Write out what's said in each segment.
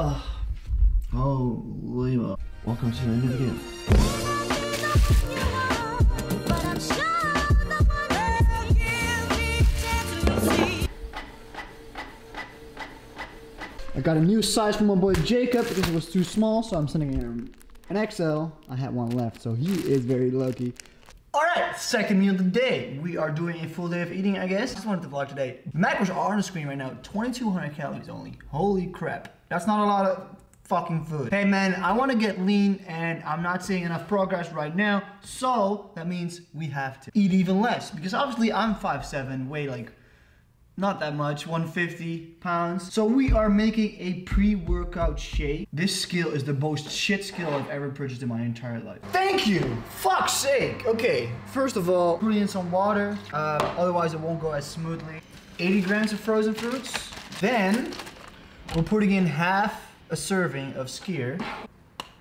Ugh. Oh, Holy mo- uh, Welcome to the end of the video. I got a new size from my boy Jacob because it was too small, so I'm sending him an XL. I had one left, so he is very lucky. Alright, second meal of the day. We are doing a full day of eating, I guess. Just wanted to vlog today. Macros are on the screen right now. 2,200 calories only. Holy crap. That's not a lot of fucking food. Hey man, I want to get lean and I'm not seeing enough progress right now. So that means we have to eat even less. Because obviously I'm 5'7", weigh like not that much, 150 pounds. So we are making a pre-workout shake. This skill is the most shit skill I've ever purchased in my entire life. Thank you, fuck's sake. Okay, first of all, put in some water, uh, otherwise it won't go as smoothly. 80 grams of frozen fruits. Then, we're putting in half a serving of skyr.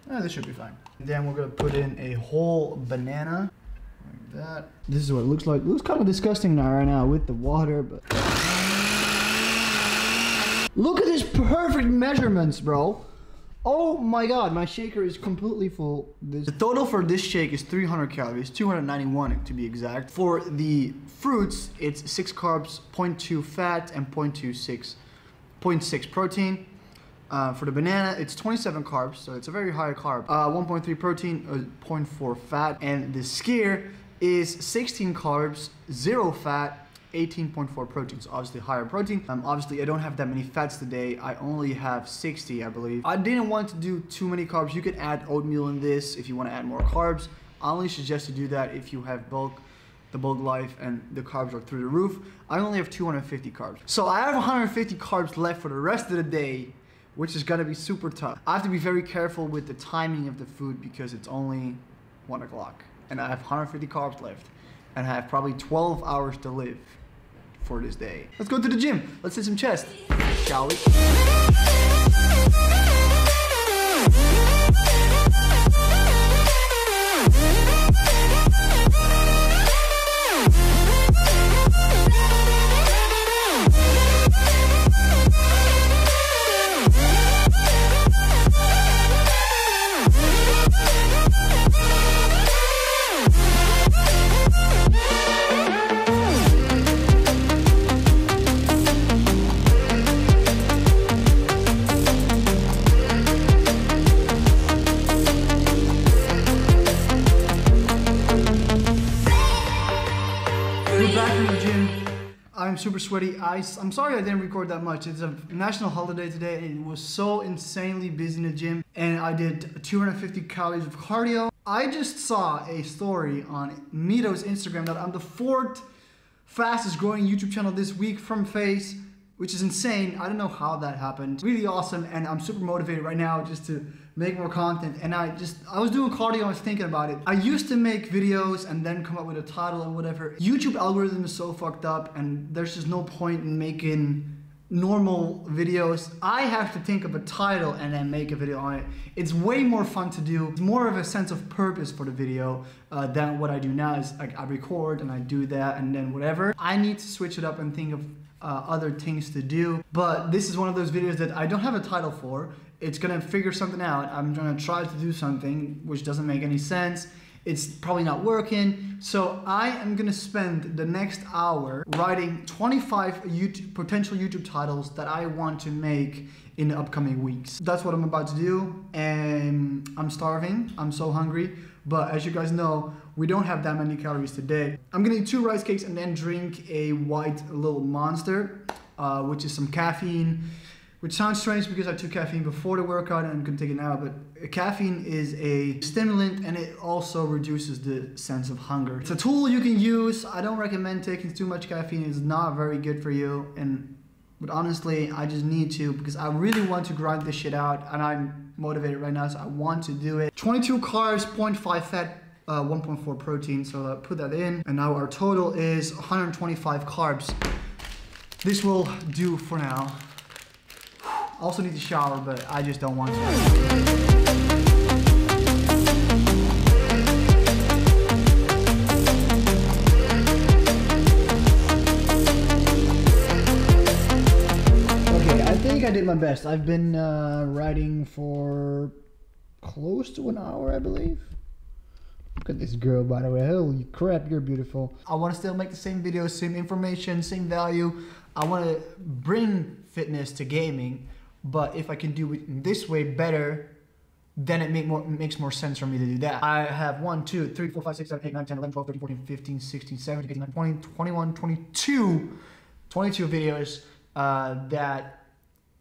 Eh, this should be fine. Then we're gonna put in a whole banana, like that. This is what it looks like. It looks kind of disgusting now right now with the water, but look at this perfect measurements, bro. Oh my god, my shaker is completely full. This The total for this shake is 300 calories, 291 to be exact. For the fruits, it's 6 carbs, 0.2 fat, and 0.26, 0.6 protein. Uh, for the banana, it's 27 carbs, so it's a very high carb. Uh, 1.3 protein, uh, 0.4 fat, and the skyr is 16 carbs, 0 fat, 18.4 protein, so obviously higher protein. Um, obviously, I don't have that many fats today. I only have 60, I believe. I didn't want to do too many carbs. You could add oatmeal in this if you want to add more carbs. I only suggest you do that if you have bulk, the bulk life, and the carbs are through the roof. I only have 250 carbs. So I have 150 carbs left for the rest of the day, which is gonna be super tough. I have to be very careful with the timing of the food because it's only one o'clock and I have 150 carbs left and I have probably 12 hours to live for this day. Let's go to the gym. Let's hit some chest, shall we? Sweaty. I, am sorry I didn't record that much. It's a national holiday today. and It was so insanely busy in the gym and I did 250 calories of cardio. I just saw a story on Mito's Instagram that I'm the fourth fastest growing YouTube channel this week from FaZe, which is insane. I don't know how that happened. Really awesome and I'm super motivated right now just to make more content and I just I was doing cardio I was thinking about it. I used to make videos and then come up with a title and whatever. YouTube algorithm is so fucked up and there's just no point in making normal videos. I have to think of a title and then make a video on it. It's way more fun to do. It's more of a sense of purpose for the video uh, than what I do now is like I record and I do that and then whatever. I need to switch it up and think of uh, other things to do. But this is one of those videos that I don't have a title for. It's gonna figure something out. I'm gonna try to do something which doesn't make any sense. It's probably not working. So I am gonna spend the next hour writing 25 YouTube, potential YouTube titles that I want to make in the upcoming weeks. That's what I'm about to do. And I'm starving. I'm so hungry. But as you guys know, we don't have that many calories today. I'm gonna eat two rice cakes and then drink a white little monster, uh, which is some caffeine, which sounds strange because I took caffeine before the workout and I'm gonna take it now, but caffeine is a stimulant and it also reduces the sense of hunger. It's a tool you can use. I don't recommend taking too much caffeine. It's not very good for you. And but honestly, I just need to because I really want to grind this shit out and I'm motivated right now, so I want to do it. 22 carbs, 0.5 fat, uh, 1.4 protein, so uh, put that in. And now our total is 125 carbs. This will do for now. Also need to shower, but I just don't want to. Think I did my best. I've been uh, writing for close to an hour, I believe. Look at this girl, by the way. Holy crap, you're beautiful. I want to still make the same videos, same information, same value. I want to bring fitness to gaming, but if I can do it this way better, then it make more, makes more sense for me to do that. I have 1, 2, 3, 4, 5, 6, 7, 8, 9, 10, 11, 12, 13, 14, 15, 16, 17, 18, 19, 20, 21, 22, 22 videos uh, that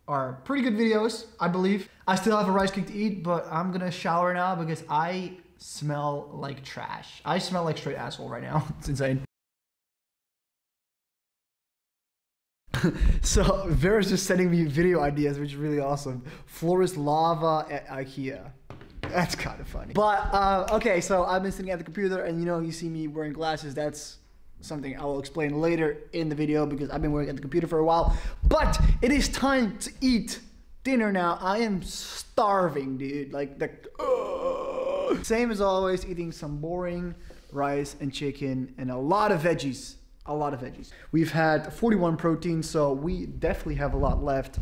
are pretty good videos, I believe. I still have a rice cake to eat, but I'm gonna shower now because I smell like trash. I smell like straight asshole right now. it's insane. so Vera's just sending me video ideas, which is really awesome. Floor is lava at IKEA. That's kind of funny. But uh, okay, so I've been sitting at the computer, and you know, you see me wearing glasses. That's something I will explain later in the video because I've been working at the computer for a while. But it is time to eat dinner now. I am starving, dude. Like the uh, same as always, eating some boring rice and chicken and a lot of veggies. A lot of veggies. We've had 41 protein, so we definitely have a lot left.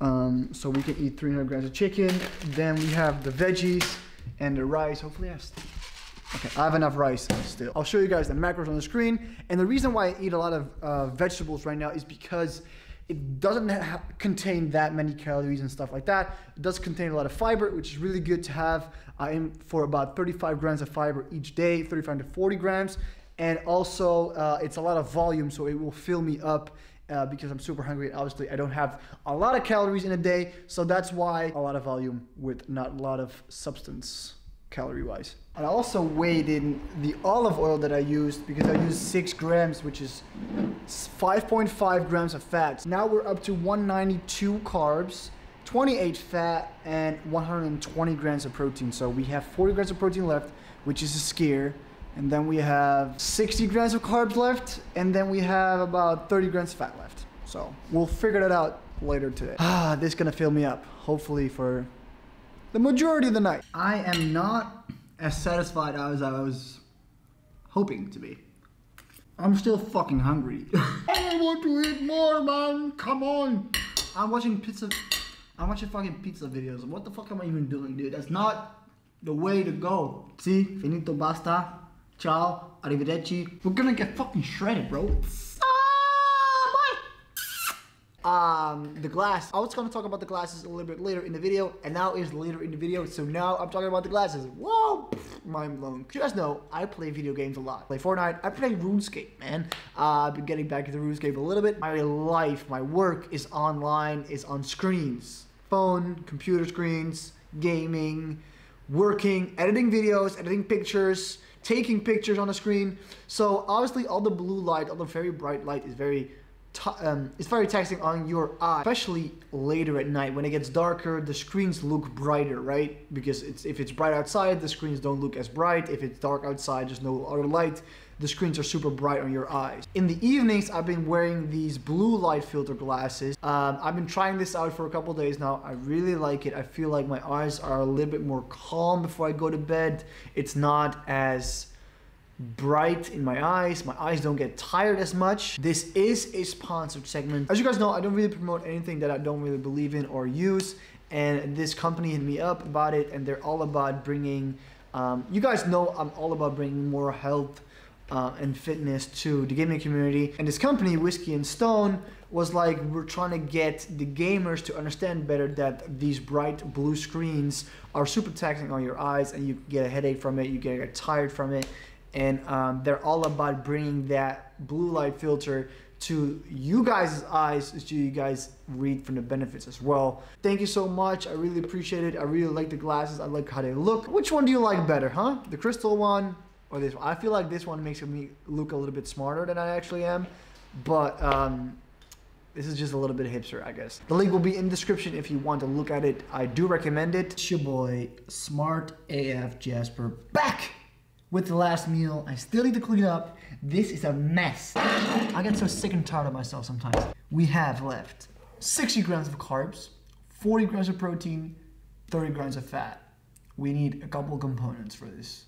Um, so we can eat 300 grams of chicken. Then we have the veggies and the rice. Hopefully I have Okay, I have enough rice still. I'll show you guys the macros on the screen. And the reason why I eat a lot of uh, vegetables right now is because it doesn't contain that many calories and stuff like that. It does contain a lot of fiber, which is really good to have. I aim for about 35 grams of fiber each day, 35 to 40 grams. And also, uh, it's a lot of volume, so it will fill me up uh, because I'm super hungry. And Obviously, I don't have a lot of calories in a day, so that's why a lot of volume with not a lot of substance calorie wise. and I also weighed in the olive oil that I used because I used six grams, which is 5.5 grams of fat. Now we're up to 192 carbs, 28 fat, and 120 grams of protein. So we have 40 grams of protein left, which is a scare. And then we have 60 grams of carbs left, and then we have about 30 grams of fat left. So we'll figure that out later today. Ah, this is gonna fill me up, hopefully for the majority of the night. I am not as satisfied as I was hoping to be. I'm still fucking hungry. I want to eat more, man. Come on. I'm watching pizza. I'm watching fucking pizza videos. What the fuck am I even doing, dude? That's not the way to go. See? Finito basta. Ciao. Arrivederci. We're gonna get fucking shredded, bro um, the glass. I was gonna talk about the glasses a little bit later in the video, and now is later in the video, so now I'm talking about the glasses. Whoa, mind blown. You guys know I play video games a lot. Play Fortnite. I play RuneScape, man. Uh, I've been getting back into RuneScape a little bit. My life, my work is online, is on screens, phone, computer screens, gaming, working, editing videos, editing pictures, taking pictures on the screen. So obviously, all the blue light, all the very bright light is very um, it's very taxing on your eye, especially later at night when it gets darker. The screens look brighter, right? Because it's, if it's bright outside, the screens don't look as bright. If it's dark outside, there's no other light. The screens are super bright on your eyes. In the evenings, I've been wearing these blue light filter glasses. Um, I've been trying this out for a couple days now. I really like it. I feel like my eyes are a little bit more calm before I go to bed. It's not as bright in my eyes. My eyes don't get tired as much. This is a sponsored segment. As you guys know, I don't really promote anything that I don't really believe in or use. And this company hit me up about it and they're all about bringing, um, you guys know I'm all about bringing more health uh, and fitness to the gaming community. And this company, Whisky and Stone, was like, we're trying to get the gamers to understand better that these bright blue screens are super taxing on your eyes and you get a headache from it, you get tired from it and um, they're all about bringing that blue light filter to you guys' eyes so you guys read from the benefits as well. Thank you so much. I really appreciate it. I really like the glasses. I like how they look. Which one do you like better, huh? The crystal one or this one? I feel like this one makes me look a little bit smarter than I actually am, but um, this is just a little bit hipster, I guess. The link will be in the description if you want to look at it. I do recommend it. It's your boy, Smart AF Jasper, back with the last meal. I still need to clean up. This is a mess. I get so sick and tired of myself sometimes. We have left 60 grams of carbs, 40 grams of protein, 30 grams of fat. We need a couple components for this.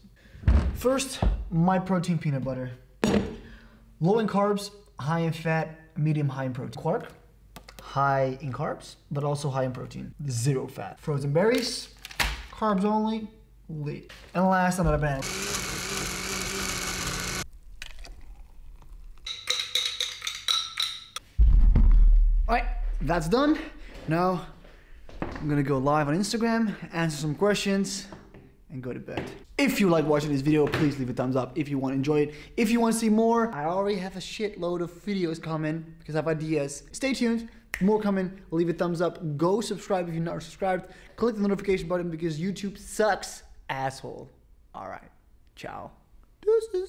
First, my protein peanut butter. Low in carbs, high in fat, medium high in protein. Quark, high in carbs, but also high in protein. Zero fat. Frozen berries, carbs only, lit. And last, another banana. That's done. Now, I'm gonna go live on Instagram, answer some questions, and go to bed. If you like watching this video, please leave a thumbs up if you want to enjoy it. If you want to see more, I already have a shitload of videos coming because I have ideas. Stay tuned, more coming. Leave a thumbs up. Go subscribe if you're not subscribed. Click the notification button because YouTube sucks, asshole. All right, ciao. Deuces.